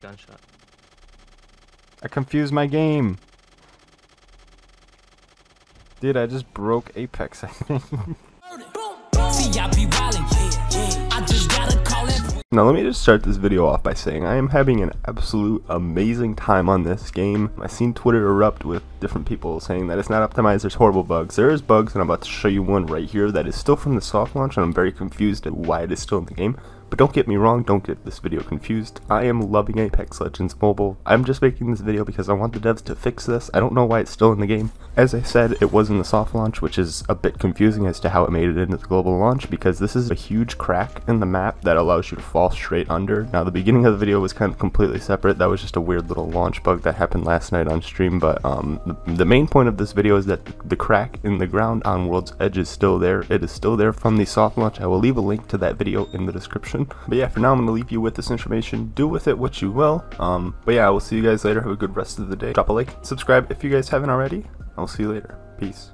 Gunshot. I confused my game. Dude, I just broke Apex, I think. Now let me just start this video off by saying I am having an absolute amazing time on this game. I've seen Twitter erupt with different people saying that it's not optimized, there's horrible bugs. There is bugs and I'm about to show you one right here that is still from the soft launch and I'm very confused at why it is still in the game. But don't get me wrong, don't get this video confused. I am loving Apex Legends Mobile. I'm just making this video because I want the devs to fix this. I don't know why it's still in the game. As I said, it was in the soft launch, which is a bit confusing as to how it made it into the global launch because this is a huge crack in the map that allows you to fall straight under. Now the beginning of the video was kind of completely separate. That was just a weird little launch bug that happened last night on stream, but um, the, the main point of this video is that the crack in the ground on World's Edge is still there. It is still there from the soft launch. I will leave a link to that video in the description. But yeah, for now I'm gonna leave you with this information. Do with it what you will. Um, but yeah, I will see you guys later. Have a good rest of the day. Drop a like, subscribe if you guys haven't already. I'll see you later. Peace.